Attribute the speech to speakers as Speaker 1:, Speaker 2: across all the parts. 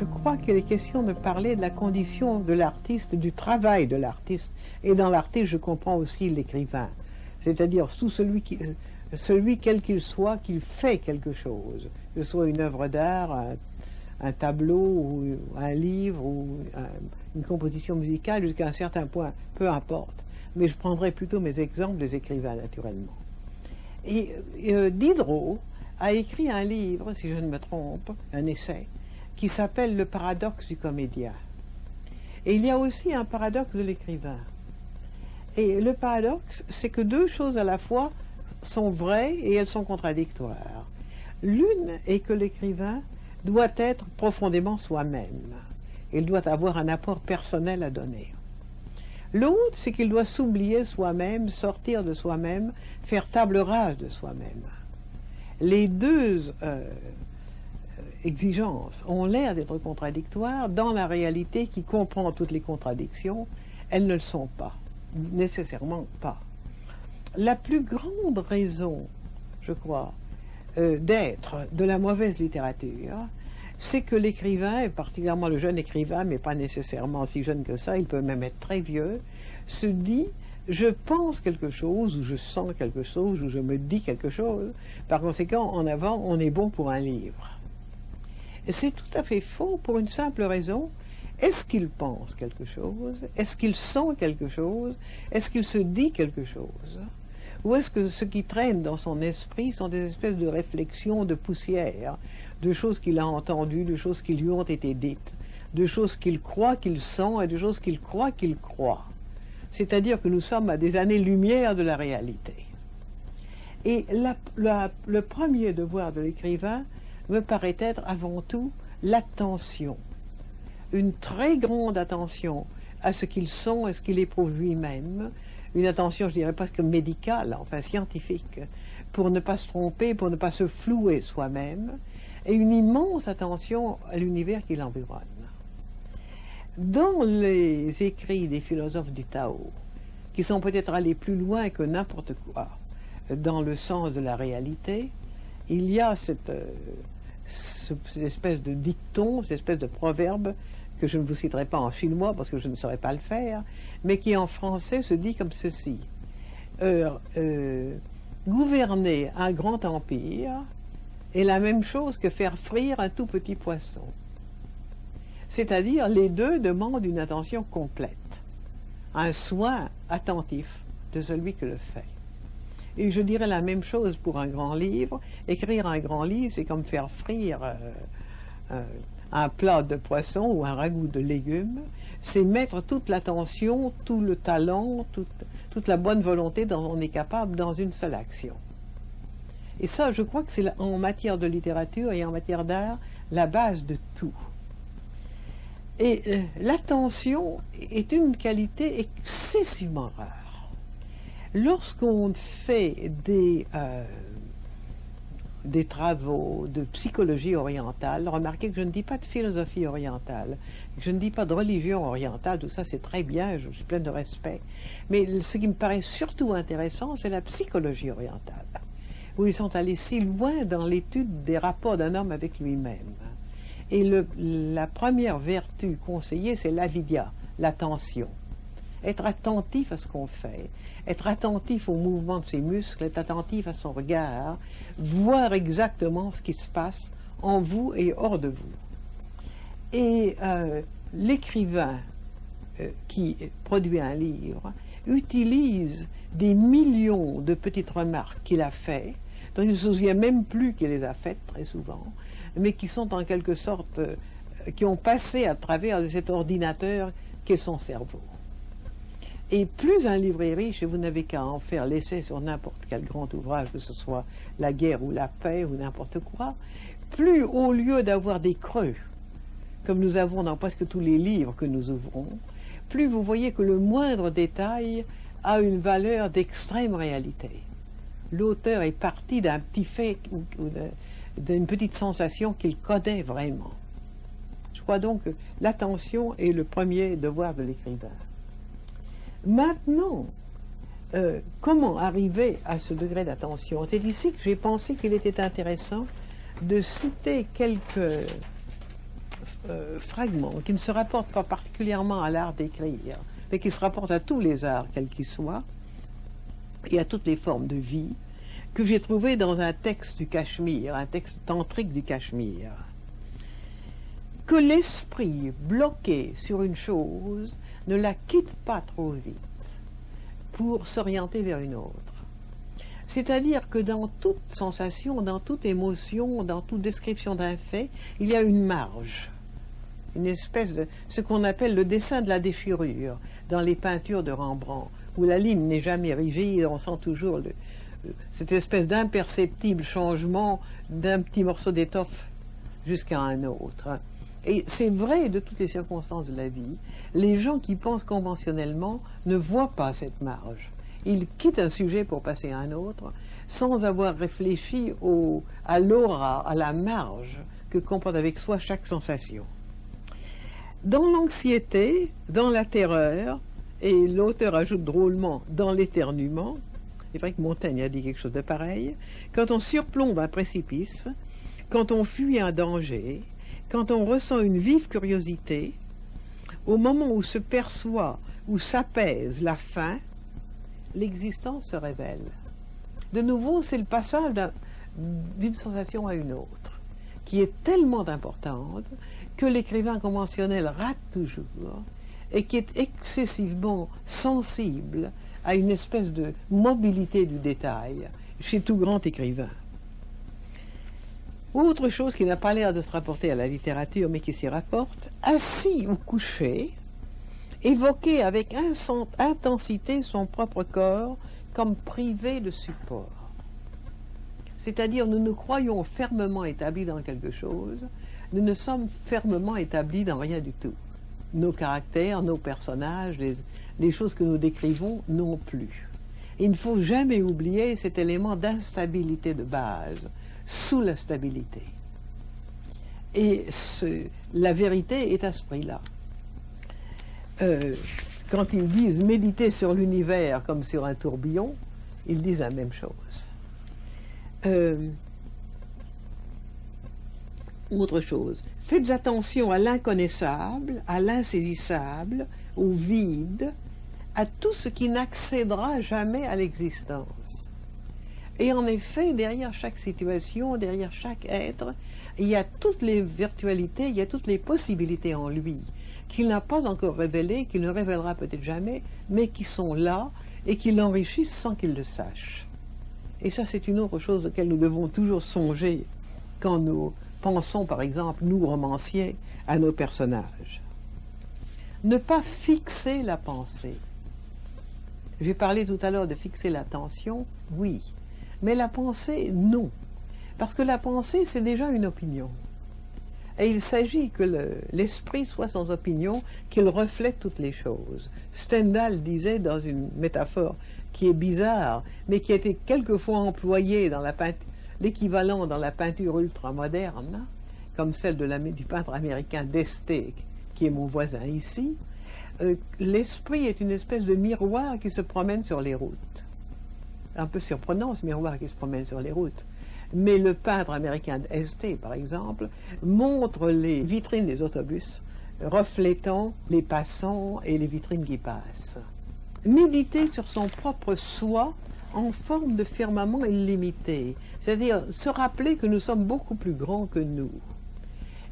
Speaker 1: Je crois qu'il est question de parler de la condition de l'artiste, du travail de l'artiste. Et dans l'artiste, je comprends aussi l'écrivain. C'est-à-dire tout celui, qui, celui quel qu'il soit, qu'il fait quelque chose. Que ce soit une œuvre d'art, un, tableau, ou un livre, ou une composition musicale, jusqu'à un certain point, peu importe. Mais je prendrai plutôt mes exemples des écrivains, naturellement. Et euh, Diderot a écrit un livre, si je ne me trompe, un essai, qui s'appelle Le paradoxe du comédien. Et il y a aussi un paradoxe de l'écrivain. Et le paradoxe, c'est que deux choses à la fois sont vraies et elles sont contradictoires. L'une est que l'écrivain doit être profondément soi-même. Il doit avoir un apport personnel à donner. L'autre, c'est qu'il doit s'oublier soi-même, sortir de soi-même, faire table rase de soi-même. Les deux euh, exigences ont l'air d'être contradictoires. Dans la réalité qui comprend toutes les contradictions, elles ne le sont pas, nécessairement pas. La plus grande raison, je crois, euh, d'être de la mauvaise littérature, c'est que l'écrivain, et particulièrement le jeune écrivain, mais pas nécessairement si jeune que ça, il peut même être très vieux, se dit je pense quelque chose, ou je sens quelque chose, ou je me dis quelque chose. Par conséquent, en avant, on est bon pour un livre. C'est tout à fait faux pour une simple raison. Est-ce qu'il pense quelque chose? Est-ce qu'il sent quelque chose? Est-ce qu'il se dit quelque chose? Ou est-ce que ce qui traîne dans son esprit sont des espèces de réflexions de poussière, de choses qu'il a entendues, de choses qui lui ont été dites, de choses qu'il croit qu'il sent et de choses qu'il croit qu'il croit C'est-à-dire que nous sommes à des années-lumière de la réalité. Et le premier devoir de l'écrivain, me paraît être avant tout l'attention, une très grande attention à ce qu'ils sont et ce qu'il éprouve lui-même, une attention, je dirais presque médicale, enfin scientifique, pour ne pas se tromper, pour ne pas se flouer soi-même, et une immense attention à l'univers qui l'environne. Dans les écrits des philosophes du Tao, qui sont peut-être allés plus loin que n'importe quoi dans le sens de la réalité, il y a cette, cette espèce de dicton, cette espèce de proverbe que je ne vous citerai pas en chinois parce que je ne saurais pas le faire, mais qui en français se dit comme ceci. Euh, euh, gouverner un grand empire est la même chose que faire frire un tout petit poisson. C'est-à-dire, les deux demandent une attention complète, un soin attentif de celui qui le fait. Et je dirais la même chose pour un grand livre. Écrire un grand livre, c'est comme faire frire euh, euh, un plat de poisson ou un ragoût de légumes. C'est mettre toute l'attention, tout le talent, toute, la bonne volonté dont on est capable dans une seule action. Et ça, je crois que c'est en matière de littérature et en matière d'art la base de tout. Et euh, l'attention est une qualité excessivement rare. Lorsqu'on fait des, euh, des travaux de psychologie orientale, remarquez que je ne dis pas de philosophie orientale, je ne dis pas de religion orientale, tout ça c'est très bien, je suis pleine de respect, mais ce qui me paraît surtout intéressant, c'est la psychologie orientale, où ils sont allés si loin dans l'étude des rapports d'un homme avec lui-même. Et la première vertu conseillée, c'est l'avidya, l'attention être attentif à ce qu'on fait, être attentif au mouvement de ses muscles, être attentif à son regard, voir exactement ce qui se passe en vous et hors de vous. Et euh, l'écrivain euh, qui produit un livre utilise des millions de petites remarques qu'il a faites, dont il ne se souvient même plus qu'il les a faites très souvent, mais qui sont en quelque sorte, euh, qui ont passé à travers cet ordinateur qu'est son cerveau. Et plus un livre est riche, et vous n'avez qu'à en faire l'essai sur n'importe quel grand ouvrage, que ce soit la guerre ou la paix ou n'importe quoi, plus au lieu d'avoir des creux, comme nous avons dans presque tous les livres que nous ouvrons, plus vous voyez que le moindre détail a une valeur d'extrême réalité. L'auteur est parti d'un petit fait ou d'une petite sensation qu'il connaît vraiment. Je crois donc que l'attention est le premier devoir de l'écrivain. Maintenant, euh, comment arriver à ce degré d'attention C'est ici que j'ai pensé qu'il était intéressant de citer quelques euh, fragment qui ne se rapporte pas particulièrement à l'art d'écrire, mais qui se rapporte à tous les arts, quels qu'ils soient, et à toutes les formes de vie, que j'ai trouvé dans un texte du Cachemire, un texte tantrique du Cachemire. Que l'esprit bloqué sur une chose ne la quitte pas trop vite pour s'orienter vers une autre. C'est-à-dire que dans toute sensation, dans toute émotion, dans toute description d'un fait, il y a une marge, une espèce de ce qu'on appelle le dessin de la déchirure dans les peintures de Rembrandt, où la ligne n'est jamais rigide, on sent toujours cette espèce d'imperceptible changement d'un petit morceau d'étoffe jusqu'à un autre. Et c'est vrai de toutes les circonstances de la vie. Les gens qui pensent conventionnellement ne voient pas cette marge. Il quitte un sujet pour passer à un autre sans avoir réfléchi au, à l'aura, à la marge que comporte avec soi chaque sensation. Dans l'anxiété, dans la terreur, et l'auteur ajoute drôlement dans l'éternuement, c'est vrai que Montaigne a dit quelque chose de pareil, quand on surplombe un précipice, quand on fuit un danger, quand on ressent une vive curiosité, au moment où se perçoit, où s'apaise la faim, l'existence se révèle. De nouveau, c'est le passage d'une sensation à une autre, qui est tellement importante que l'écrivain conventionnel rate toujours et qui est excessivement sensible à une espèce de mobilité du détail chez tout grand écrivain. Autre chose qui n'a pas l'air de se rapporter à la littérature, mais qui s'y rapporte, assis ou couché, évoquer avec intensité son propre corps comme privé de support. C'est-à-dire, nous nous croyons fermement établis dans quelque chose, nous ne sommes fermement établis dans rien du tout. Nos caractères, nos personnages, les, les choses que nous décrivons non plus. Il ne faut jamais oublier cet élément d'instabilité de base, sous la stabilité. Et la vérité est à ce prix-là. Euh, quand ils disent méditer sur l'univers comme sur un tourbillon, ils disent la même chose. Euh, autre chose, faites attention à l'inconnaissable, à l'insaisissable, au vide, à tout ce qui n'accédera jamais à l'existence. Et en effet, derrière chaque situation, derrière chaque être, il y a toutes les virtualités, il y a toutes les possibilités en lui qu'il n'a pas encore révélées, qu'il ne révélera peut-être jamais, mais qui sont là et qui l'enrichissent sans qu'il le sache. Et ça, c'est une autre chose auquel nous devons toujours songer quand nous pensons, par exemple, nous, romanciers, à nos personnages. Ne pas fixer la pensée. J'ai parlé tout à l'heure de fixer l'attention, oui. Mais la pensée, non. Parce que la pensée, c'est déjà une opinion. Et il s'agit que l'esprit soit sans opinion, qu'il reflète toutes les choses. Stendhal disait dans une métaphore qui est bizarre, mais qui a été quelquefois employée dans l'équivalent dans la peinture ultramoderne, comme celle de la, du peintre américain Deste, qui est mon voisin ici, euh, l'esprit est une espèce de miroir qui se promène sur les routes. Un peu surprenant ce miroir qui se promène sur les routes. Mais le peintre américain St, par exemple, montre les vitrines des autobus reflétant les passants et les vitrines qui passent. Méditer sur son propre soi en forme de firmament illimité, c'est-à-dire se rappeler que nous sommes beaucoup plus grands que nous.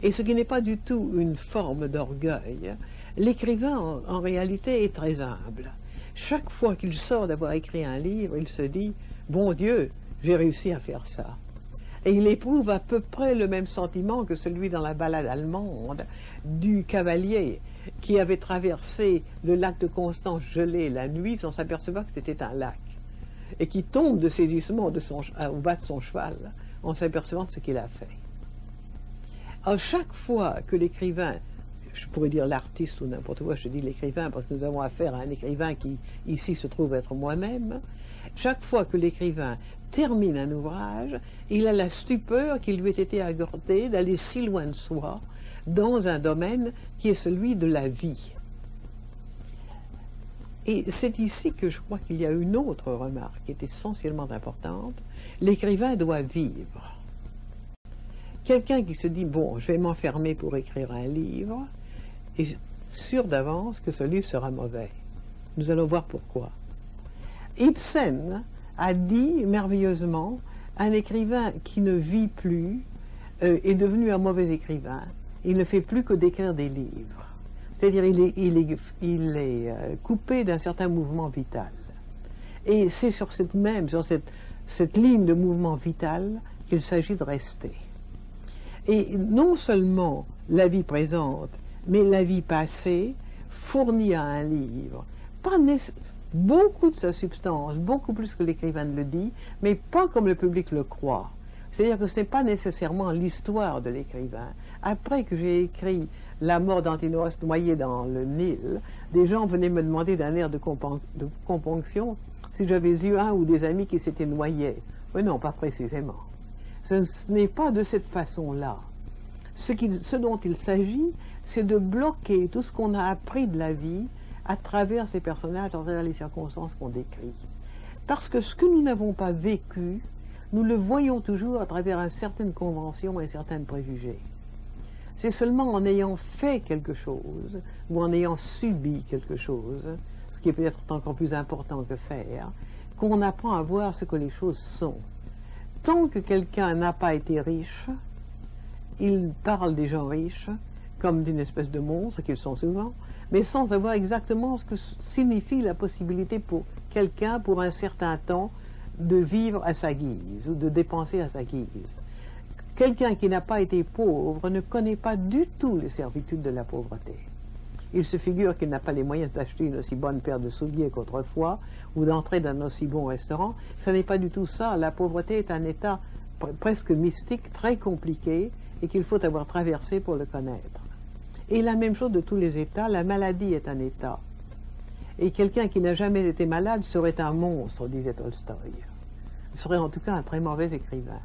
Speaker 1: Et ce qui n'est pas du tout une forme d'orgueil, l'écrivain en, en, réalité est très humble. Chaque fois qu'il sort d'avoir écrit un livre, il se dit, bon Dieu, j'ai réussi à faire ça. Et il éprouve à peu près le même sentiment que celui dans la ballade allemande du cavalier qui avait traversé le lac de Constance gelé la nuit sans s'apercevoir que c'était un lac, et qui tombe de saisissement de son, au bas de son cheval en s'apercevant de ce qu'il a fait. À chaque fois que l'écrivain, je pourrais dire l'artiste ou n'importe quoi, je dis l'écrivain parce que nous avons affaire à un écrivain qui ici se trouve être moi-même, chaque fois que l'écrivain termine un ouvrage, il a la stupeur qui lui ait été accordée d'aller si loin de soi dans un domaine qui est celui de la vie. Et c'est ici que je crois qu'il y a une autre remarque qui est essentiellement importante. L'écrivain doit vivre. quelqu'un qui se dit, bon, je vais m'enfermer pour écrire un livre, sûr d'avance que ce livre sera mauvais. Nous allons voir pourquoi. Ibsen a dit merveilleusement, un écrivain qui ne vit plus euh, est devenu un mauvais écrivain. Il ne fait plus que d'écrire des livres. C'est-à-dire il est, euh, coupé d'un certain mouvement vital. Et c'est sur cette même, sur cette ligne de mouvement vital qu'il s'agit de rester. Et non seulement la vie présente, mais la vie passée fournit à un livre, pas beaucoup de sa substance, beaucoup plus que l'écrivain ne le dit, mais pas comme le public le croit. C'est-à-dire que ce n'est pas nécessairement l'histoire de l'écrivain. Après que j'ai écrit La mort d'Antinoos noyé dans le Nil, des gens venaient me demander d'un air de, de componction si j'avais eu un ou des amis qui s'étaient noyés. Mais non, pas précisément. Ce, n'est pas de cette façon-là. Ce, ce dont il s'agit, c'est de bloquer tout ce qu'on a appris de la vie à travers ces personnages, à travers les circonstances qu'on décrit. Parce que ce que nous n'avons pas vécu, nous le voyons toujours à travers une certaine convention et certains préjugés. C'est seulement en ayant fait quelque chose ou en ayant subi quelque chose, ce qui est peut-être encore plus important que faire, qu'on apprend à voir ce que les choses sont. Tant que quelqu'un n'a pas été riche, il parle des gens riches comme d'une espèce de monstre qu'ils sont souvent, mais sans savoir exactement ce que signifie la possibilité pour quelqu'un, pour un certain temps, de vivre à sa guise ou de dépenser à sa guise. Quelqu'un qui n'a pas été pauvre ne connaît pas du tout les servitudes de la pauvreté. Il se figure qu'il n'a pas les moyens d'acheter une aussi bonne paire de souliers qu'autrefois ou d'entrer dans un aussi bon restaurant. Ce n'est pas du tout ça. La pauvreté est un état presque mystique, très compliqué et qu'il faut avoir traversé pour le connaître. Et la même chose de tous les états, la maladie est un état. Et quelqu'un qui n'a jamais été malade serait un monstre, disait Tolstoï. Il serait en tout cas un très mauvais écrivain.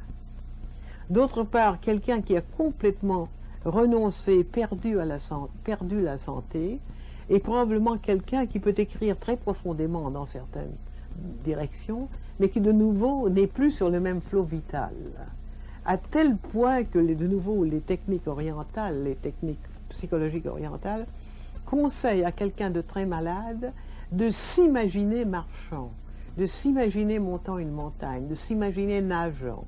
Speaker 1: D'autre part, quelqu'un qui a complètement renoncé, perdu, la, santé, est probablement quelqu'un qui peut écrire très profondément dans certaines directions, mais qui de nouveau n'est plus sur le même flot vital. À tel point que de nouveau les techniques orientales, les techniques psychologique orientale, conseille à quelqu'un de très malade de s'imaginer marchant, de s'imaginer montant une montagne, de s'imaginer nageant,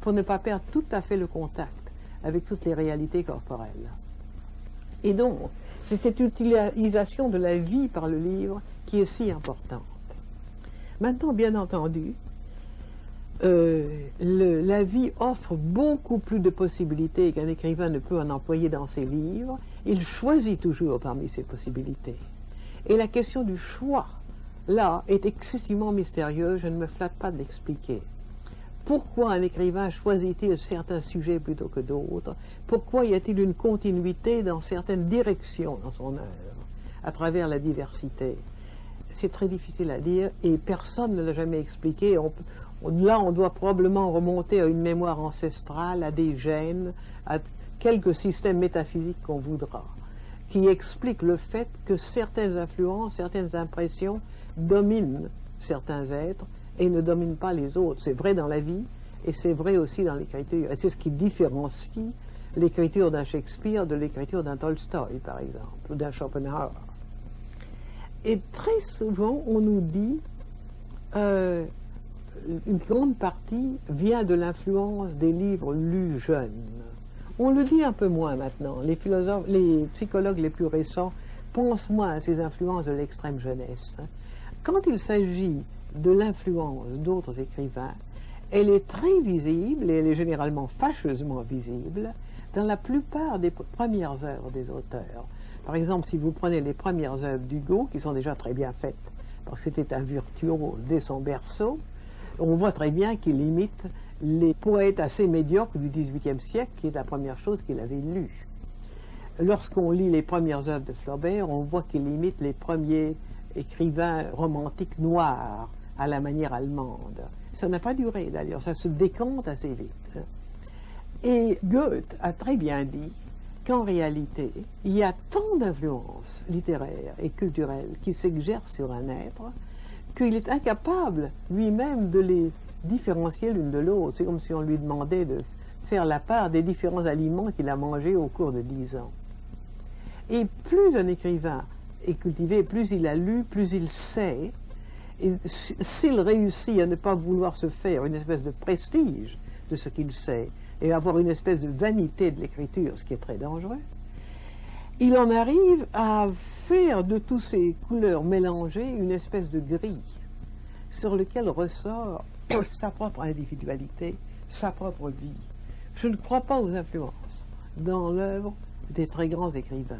Speaker 1: pour ne pas perdre tout à fait le contact avec toutes les réalités corporelles. Et donc, c'est cette utilisation de la vie par le livre qui est si importante. Maintenant, bien entendu, euh, la vie offre beaucoup plus de possibilités qu'un écrivain ne peut en employer dans ses livres. Il choisit toujours parmi ces possibilités. Et la question du choix, là, est excessivement mystérieuse. Je ne me flatte pas de l'expliquer. Pourquoi un écrivain choisit-il certains sujets plutôt que d'autres? Pourquoi y a-t-il une continuité dans certaines directions dans son œuvre, à travers la diversité? C'est très difficile à dire et personne ne l'a jamais expliqué. Là, on doit probablement remonter à une mémoire ancestrale, à des gènes, à quelques systèmes métaphysiques qu'on voudra, qui expliquent le fait que certaines influences, certaines impressions dominent certains êtres et ne dominent pas les autres. C'est vrai dans la vie et c'est vrai aussi dans l'écriture. Et c'est ce qui différencie l'écriture d'un Shakespeare de l'écriture d'un Tolstoï, par exemple, ou d'un Schopenhauer. Et très souvent, on nous dit euh, une grande partie vient de l'influence des livres lus jeunes. On le dit un peu moins maintenant. Les philosophes, les psychologues les plus récents pensent moins à ces influences de l'extrême jeunesse. Quand il s'agit de l'influence d'autres écrivains, elle est très visible, et elle est généralement fâcheusement visible, dans la plupart des premières œuvres des auteurs. Par exemple, si vous prenez les premières œuvres d'Hugo, qui sont déjà très bien faites, parce que c'était un virtuose dès son berceau, on voit très bien qu'il imite les poètes assez médiocres du XVIIIe siècle, qui est la première chose qu'il avait lue. Lorsqu'on lit les premières œuvres de Flaubert, on voit qu'il imite les premiers écrivains romantiques noirs à la manière allemande. Ça n'a pas duré d'ailleurs, ça se décompte assez vite. Et Goethe a très bien dit qu'en réalité, il y a tant d'influences littéraires et culturelles qui s'exercent sur un être qu'il est incapable lui-même de les différencier l'une de l'autre. C'est comme si on lui demandait de faire la part des différents aliments qu'il a mangés au cours de dix ans. Et plus un écrivain est cultivé, plus il a lu, plus il sait. Et s'il réussit à ne pas vouloir se faire une espèce de prestige de ce qu'il sait et avoir une espèce de vanité de l'écriture, ce qui est très dangereux, il en arrive à faire de toutes ces couleurs mélangées une espèce de grille sur lequel ressort sa propre individualité, sa propre vie. Je ne crois pas aux influences dans l'œuvre des très grands écrivains.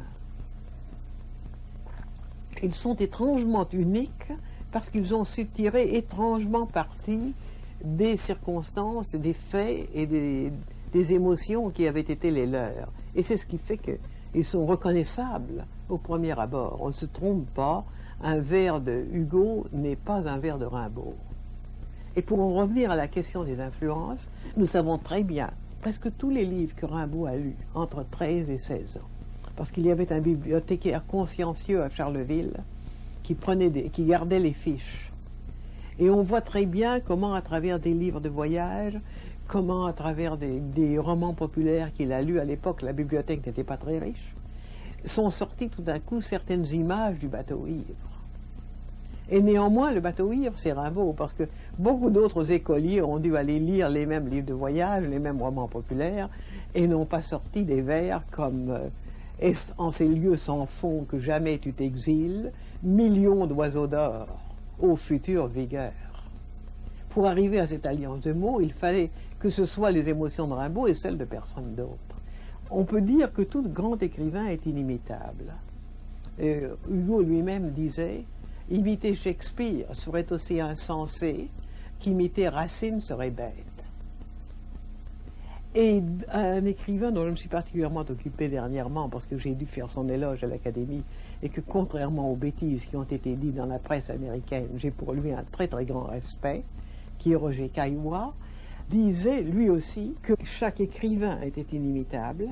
Speaker 1: Ils sont étrangement uniques parce qu'ils ont su tirer étrangement parti des circonstances, des faits et des, émotions qui avaient été les leurs. Et c'est ce qui fait qu'ils sont reconnaissables au premier abord. On ne se trompe pas, un vers de Hugo n'est pas un vers de Rimbaud. Et pour en revenir à la question des influences, nous savons très bien presque tous les livres que Rimbaud a lus entre 13 et 16 ans. Parce qu'il y avait un bibliothécaire consciencieux à Charleville qui, prenait qui gardait les fiches. Et on voit très bien comment, à travers des livres de voyage, comment, à travers des, romans populaires qu'il a lus à l'époque, la bibliothèque n'était pas très riche, sont sorties tout d'un coup certaines images du bateau ivre. Et néanmoins, le bateau ivre, c'est Rimbaud, parce que beaucoup d'autres écoliers ont dû aller lire les mêmes livres de voyage, les mêmes romans populaires, et n'ont pas sorti des vers comme euh, En ces lieux sans fond que jamais tu t'exiles, millions d'oiseaux d'or, ô future vigueur. Pour arriver à cette alliance de mots, il fallait que ce soit les émotions de Rimbaud et celles de personne d'autre. On peut dire que tout grand écrivain est inimitable. Hugo lui-même disait Imiter Shakespeare serait aussi insensé qu'imiter Racine serait bête. Et un écrivain dont je me suis particulièrement occupé dernièrement, parce que j'ai dû faire son éloge à l'Académie, et que contrairement aux bêtises qui ont été dites dans la presse américaine, j'ai pour lui un très très grand respect, qui est Roger Caillois, disait lui aussi que chaque écrivain était inimitable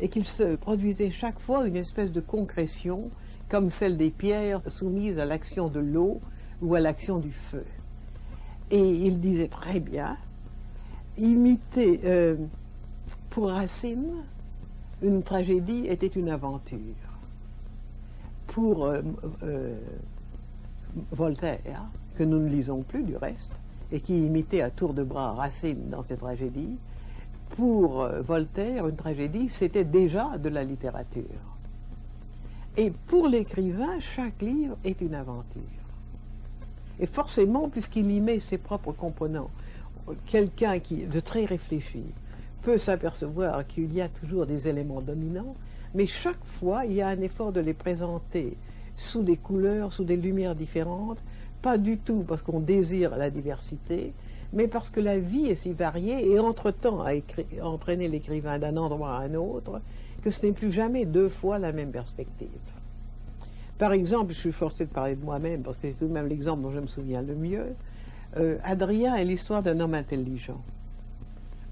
Speaker 1: et qu'il se produisait chaque fois une espèce de concrétion comme celle des pierres soumises à l'action de l'eau ou à l'action du feu. Et il disait très bien, imiter euh, pour Racine, une tragédie était une aventure. Pour euh, euh, Voltaire, que nous ne lisons plus du reste, et qui imitait à tour de bras Racine dans ses tragédies, pour Voltaire, une tragédie, c'était déjà de la littérature. Et pour l'écrivain, chaque livre est une aventure. Et forcément, puisqu'il y met ses propres components, quelqu'un qui de très réfléchi peut s'apercevoir qu'il y a toujours des éléments dominants, mais chaque fois, il y a un effort de les présenter sous des couleurs, sous des lumières différentes, pas du tout parce qu'on désire la diversité, mais parce que la vie est si variée et entre-temps a entraîné l'écrivain d'un endroit à un autre, que ce n'est plus jamais deux fois la même perspective. Par exemple, je suis forcé de parler de moi-même parce que c'est tout de même l'exemple dont je me souviens le mieux. Euh, Adrien est l'histoire d'un homme intelligent.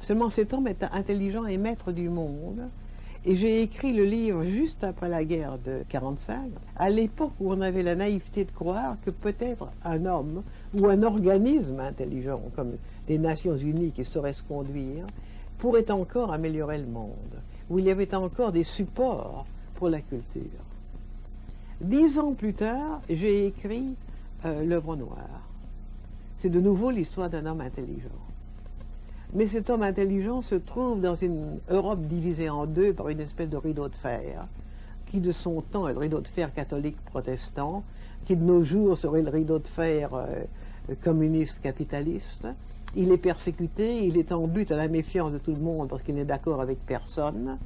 Speaker 1: Seulement cet homme est intelligent et maître du monde. Et j'ai écrit le livre juste après la guerre de 45, à l'époque où on avait la naïveté de croire que peut-être un homme ou un organisme intelligent, comme les Nations Unies qui sauraient se conduire, pourrait encore améliorer le monde où il y avait encore des supports pour la culture. Dix ans plus tard, j'ai écrit euh, L'œuvre noire. C'est de nouveau l'histoire d'un homme intelligent. Mais cet homme intelligent se trouve dans une Europe divisée en deux par une espèce de rideau de fer, qui de son temps est le rideau de fer catholique protestant, qui de nos jours serait le rideau de fer euh, communiste capitaliste, il est persécuté, il est en but à la méfiance de tout le monde parce qu'il n'est d'accord avec personne,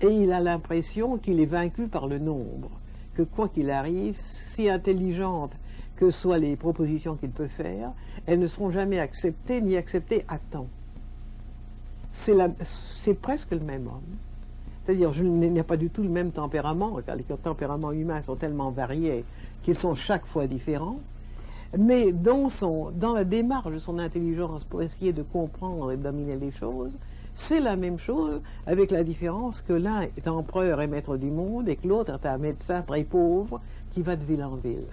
Speaker 1: et il a l'impression qu'il est vaincu par le nombre, que quoi qu'il arrive, si intelligentes que soient les propositions qu'il peut faire, elles ne seront jamais acceptées ni acceptées à temps. C'est presque le même homme. C'est-à-dire, il n'y a pas du tout le même tempérament, car les tempéraments humains sont tellement variés qu'ils sont chaque fois différents. Mais dans, la démarche de son intelligence pour essayer de comprendre et de dominer les choses, c'est la même chose avec la différence que l'un est empereur et maître du monde et que l'autre est un médecin très pauvre qui va de ville en ville.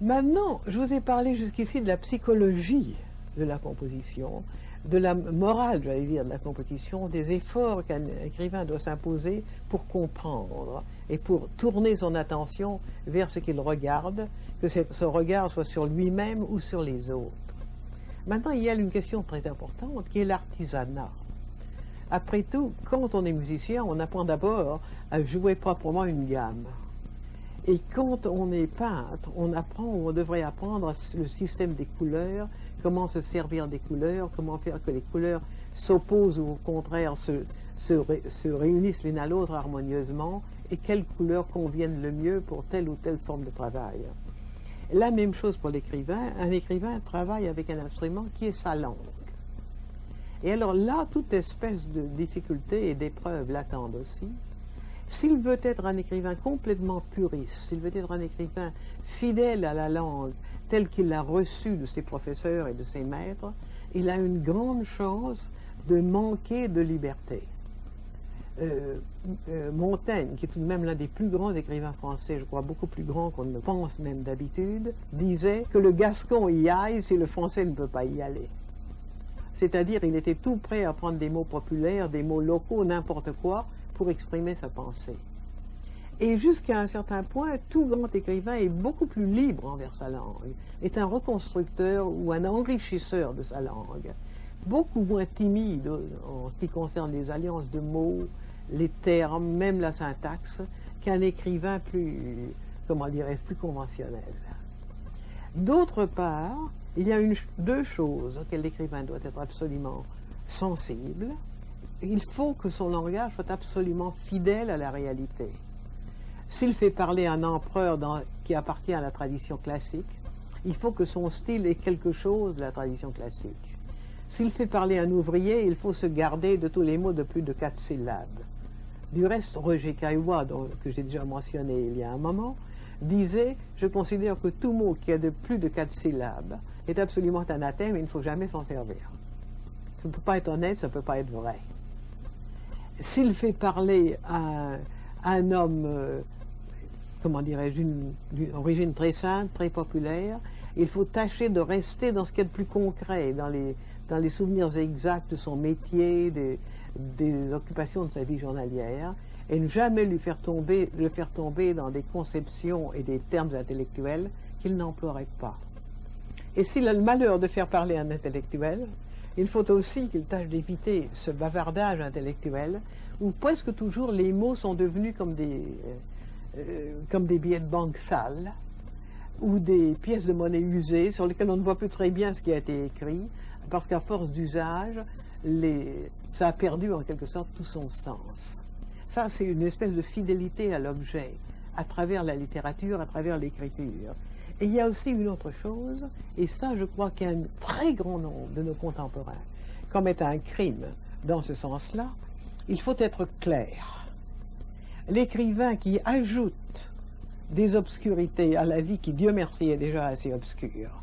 Speaker 1: Maintenant, je vous ai parlé jusqu'ici de la psychologie de la composition, de la morale, j'allais dire, de la compétition, des efforts qu'un écrivain doit s'imposer pour comprendre et pour tourner son attention vers ce qu'il regarde, que ce regard soit sur lui-même ou sur les autres. Maintenant, il y a une question très importante qui est l'artisanat. Après tout, quand on est musicien, on apprend d'abord à jouer proprement une gamme. Et quand on est peintre, on apprend, ou on devrait apprendre le système des couleurs, comment se servir des couleurs, comment faire que les couleurs s'opposent ou au contraire se, se, réunissent l'une à l'autre harmonieusement, et quelles couleurs conviennent le mieux pour telle ou telle forme de travail. La même chose pour l'écrivain. Un écrivain travaille avec un instrument qui est sa langue. Et alors là, toute espèce de difficulté et d'épreuve l'attendent aussi. S'il veut être un écrivain complètement puriste, s'il veut être un écrivain fidèle à la langue telle qu'il l'a reçue de ses professeurs et de ses maîtres, il a une grande chance de manquer de liberté. Euh, euh, Montaigne, qui est tout de même l'un des plus grands écrivains français, je crois beaucoup plus grand qu'on ne pense même d'habitude, disait que le gascon y aille si le français ne peut pas y aller. C'est-à-dire, il était tout prêt à prendre des mots populaires, des mots locaux, n'importe quoi, pour exprimer sa pensée. Et jusqu'à un certain point, tout grand écrivain est beaucoup plus libre envers sa langue, est un reconstructeur ou un enrichisseur de sa langue, beaucoup moins timide en ce qui concerne les alliances de mots, les termes, même la syntaxe, qu'un écrivain plus, comment plus conventionnel. D'autre part, il y a deux choses auxquelles l'écrivain doit être absolument sensible. Il faut que son langage soit absolument fidèle à la réalité. S'il fait parler un empereur qui appartient à la tradition classique, il faut que son style ait quelque chose de la tradition classique. S'il fait parler un ouvrier, il faut se garder de tous les mots de plus de quatre syllabes. Du reste, Roger Caillois, que j'ai déjà mentionné il y a un moment, disait Je considère que tout mot qui a de plus de quatre syllabes est absolument anathème et il ne faut jamais s'en servir. Ça ne peut pas être honnête, ça ne peut pas être vrai. S'il fait parler à, un homme, euh, comment dirais-je, d'une origine très simple, très populaire, il faut tâcher de rester dans ce qui est de plus concret, dans les, dans les souvenirs exacts de son métier, des, des occupations de sa vie journalière, et ne jamais lui faire tomber, le faire tomber dans des conceptions et des termes intellectuels qu'il n'emploierait pas. Et s'il a le malheur de faire parler un intellectuel, il faut aussi qu'il tâche d'éviter ce bavardage intellectuel où presque toujours les mots sont devenus comme des, euh, euh, comme des billets de banque sales ou des pièces de monnaie usées sur lesquelles on ne voit plus très bien ce qui a été écrit parce qu'à force d'usage, ça a perdu en quelque sorte tout son sens. Ça, c'est une espèce de fidélité à l'objet à travers la littérature, à travers l'écriture. Et il y a aussi une autre chose, et ça je crois qu'un très grand nombre de nos contemporains commettent un crime dans ce sens-là, il faut être clair. L'écrivain qui ajoute des obscurités à la vie qui, Dieu merci, est déjà assez obscure,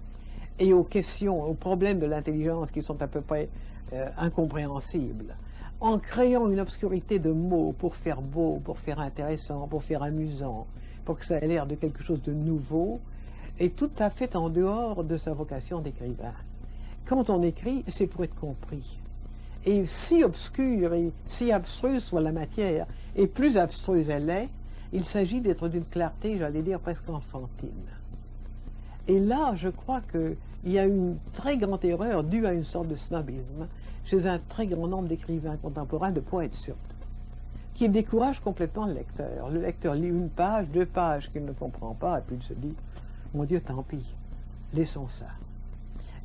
Speaker 1: et aux questions, aux problèmes de l'intelligence qui sont à peu près euh, incompréhensibles, en créant une obscurité de mots pour faire beau, pour faire intéressant, pour faire amusant, pour que ça ait l'air de quelque chose de nouveau, est tout à fait en dehors de sa vocation d'écrivain. Quand on écrit, c'est pour être compris. Et si obscure et si abstruse soit la matière, et plus abstruse elle est, il s'agit d'être d'une clarté, j'allais dire, presque enfantine. Et là, je crois qu'il y a une très grande erreur due à une sorte de snobisme chez un très grand nombre d'écrivains contemporains, de poètes surtout, qui décourage complètement le lecteur. Le lecteur lit une page, deux pages qu'il ne comprend pas, et puis il se dit mon Dieu, tant pis, laissons ça.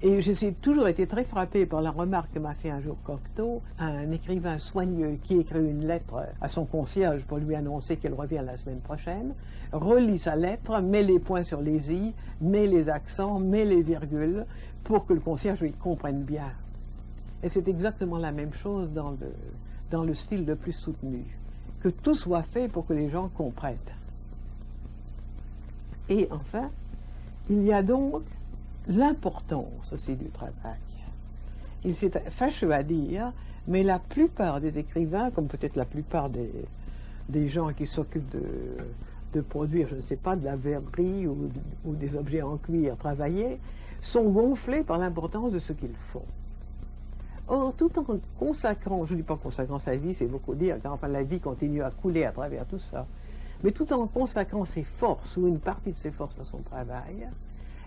Speaker 1: Et je suis toujours été très frappé par la remarque que m'a fait un jour Cocteau, un écrivain soigneux qui écrit une lettre à son concierge pour lui annoncer qu'elle revient la semaine prochaine, relit sa lettre, met les points sur les i, met les accents, met les virgules, pour que le concierge lui comprenne bien. Et c'est exactement la même chose dans le, dans le style le plus soutenu. Que tout soit fait pour que les gens comprennent. Et enfin, il y a donc l'importance aussi du travail. Il s'est fâcheux à dire, mais la plupart des écrivains, comme peut-être la plupart des, des gens qui s'occupent de, de, produire, je ne sais pas, de la verrerie ou, ou des objets en cuir travaillés, sont gonflés par l'importance de ce qu'ils font. Or, tout en consacrant, je ne dis pas consacrant sa vie, c'est beaucoup dire, car enfin la vie continue à couler à travers tout ça, mais tout en consacrant ses forces ou une partie de ses forces à son travail,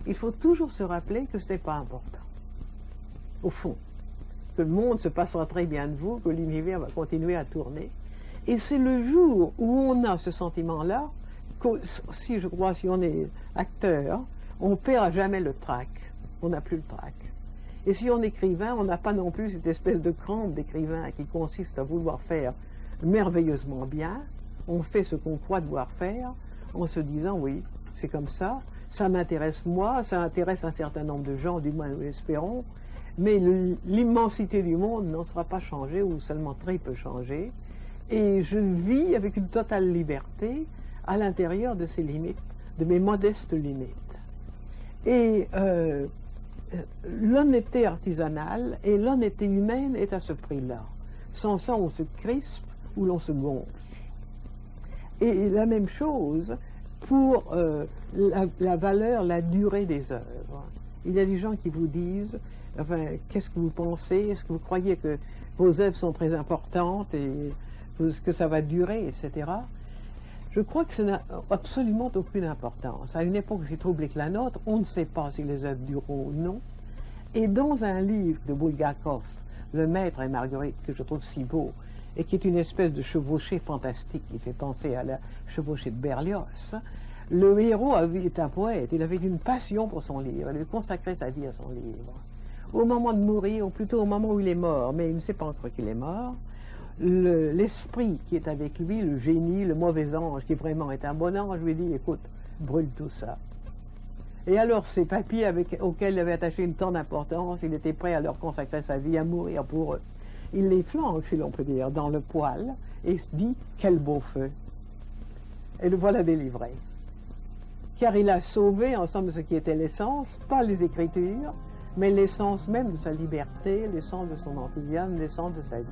Speaker 1: il faut toujours se rappeler que ce n'est pas important. Au fond, que le monde se passera très bien de vous, que l'univers va continuer à tourner. Et c'est le jour où on a ce sentiment-là, que si je crois, si on est acteur, on perd à jamais le trac. On n'a plus le trac. Et si on est écrivain, on n'a pas non plus cette espèce de crampe d'écrivain qui consiste à vouloir faire merveilleusement bien. On fait ce qu'on croit devoir faire en se disant oui, c'est comme ça, ça m'intéresse moi, ça intéresse un certain nombre de gens, du moins nous l'espérons, mais l'immensité du monde n'en sera pas changée ou seulement très peu changée. Et je vis avec une totale liberté à l'intérieur de ces limites, de mes modestes limites. Et euh, l'honnêteté artisanale et l'honnêteté humaine est à ce prix-là. Sans ça, on se crispe ou l'on se gonfle. Et la même chose pour euh, la, valeur, la durée des œuvres. Il y a des gens qui vous disent, enfin, qu'est-ce que vous pensez? Est-ce que vous croyez que vos œuvres sont très importantes et que ça va durer, etc. Je crois que ça n'a absolument aucune importance. À une époque aussi troublée que la nôtre, on ne sait pas si les œuvres dureront ou non. Et dans un livre de Bulgakov, Le Maître et Marguerite, que je trouve si beau, et qui est une espèce de chevauchée fantastique qui fait penser à la chevauchée de Berlioz, le héros est un poète, il avait une passion pour son livre, il avait consacré sa vie à son livre. Au moment de mourir, ou plutôt au moment où il est mort, mais il ne sait pas encore qu'il est mort, l'esprit qui est avec lui, le génie, le mauvais ange, qui vraiment est un bon ange, lui dit, écoute, brûle tout ça. Et alors ces papiers auxquels il avait attaché une tant d'importance, il était prêt à leur consacrer sa vie, à mourir pour eux. Il les flanque, si l'on peut dire, dans le poil, et se dit, quel beau feu. Et le voilà délivré. Car il a sauvé, en somme, ce qui était l'essence, pas les Écritures, mais l'essence même de sa liberté, l'essence de son enthousiasme, l'essence de sa vie.